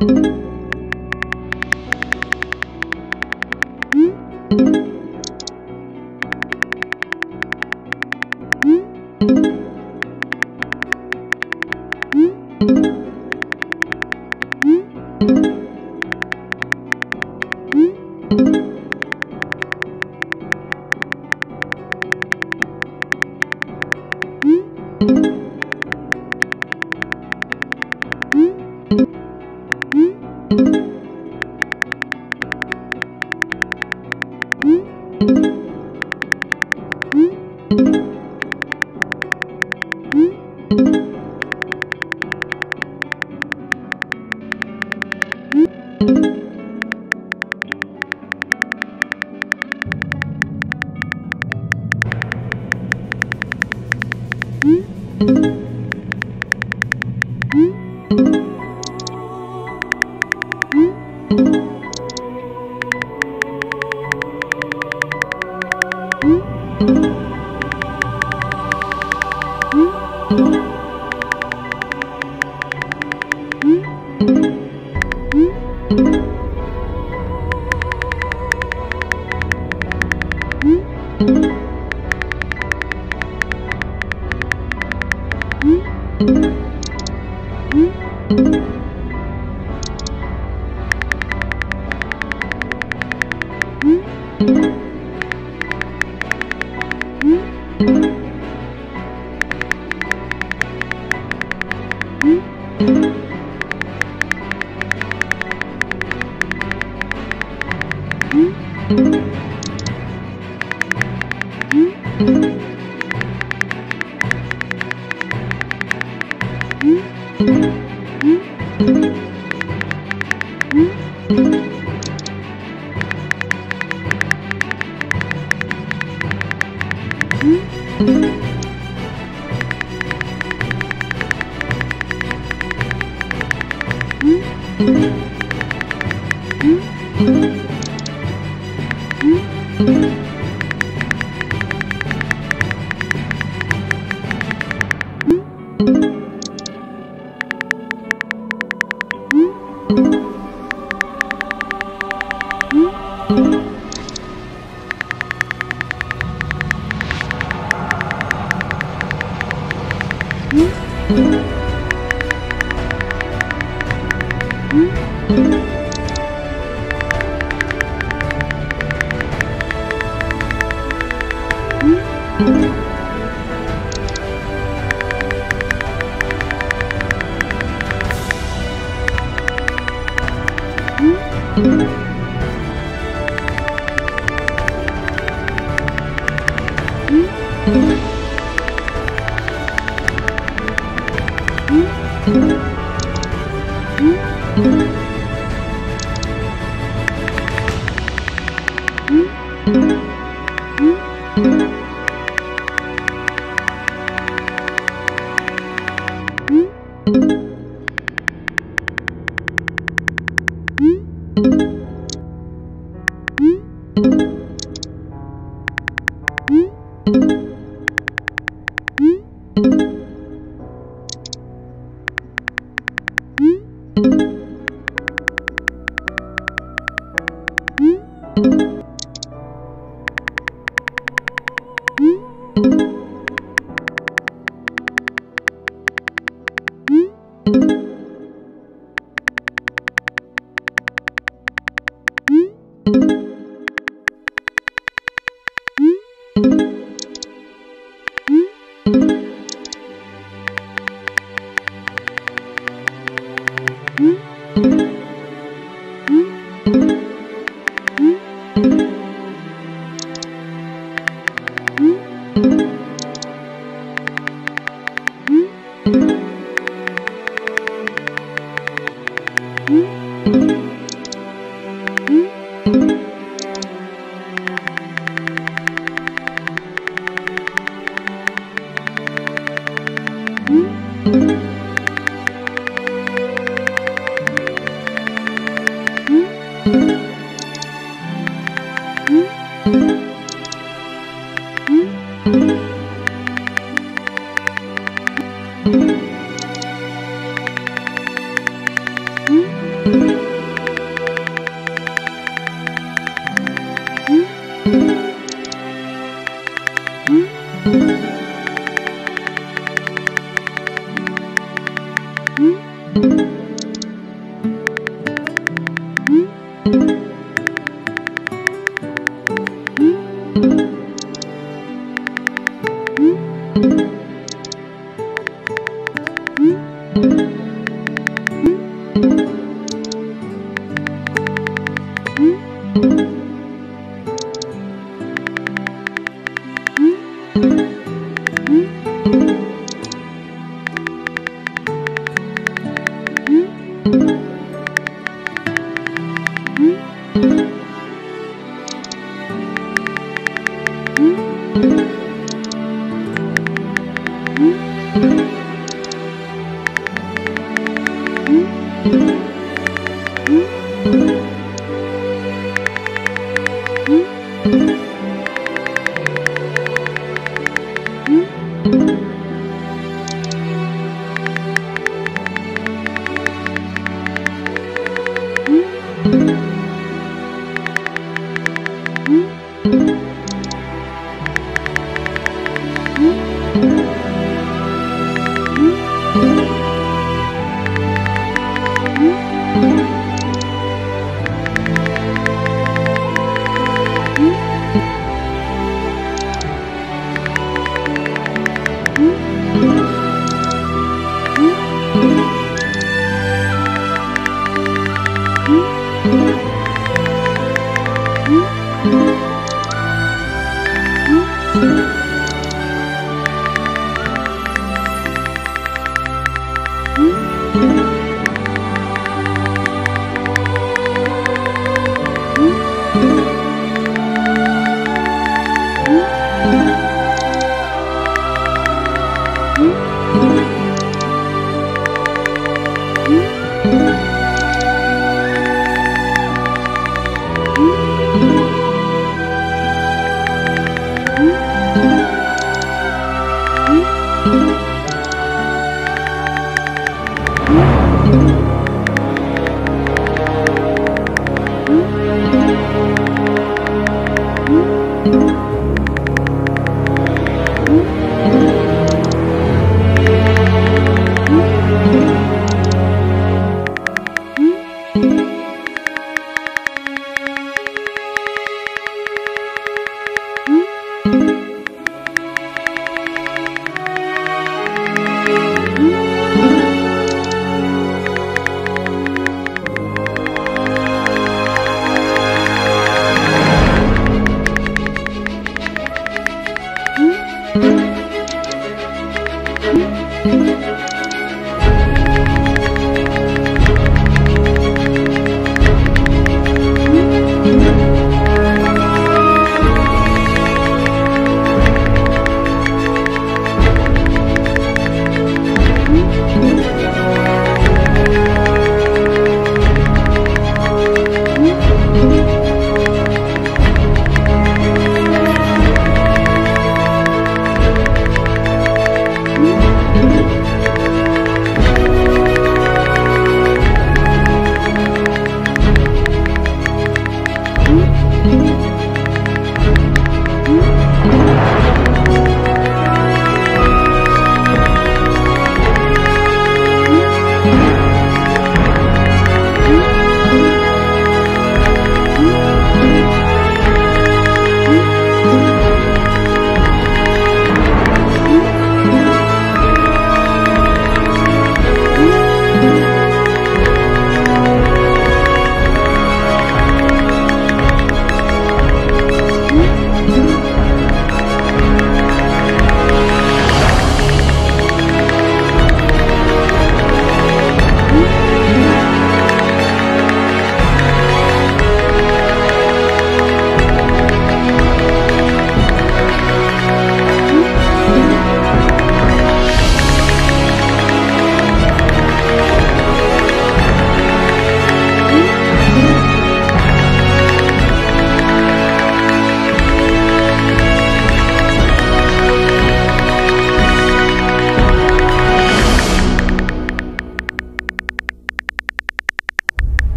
thank you 嗯。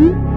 嗯。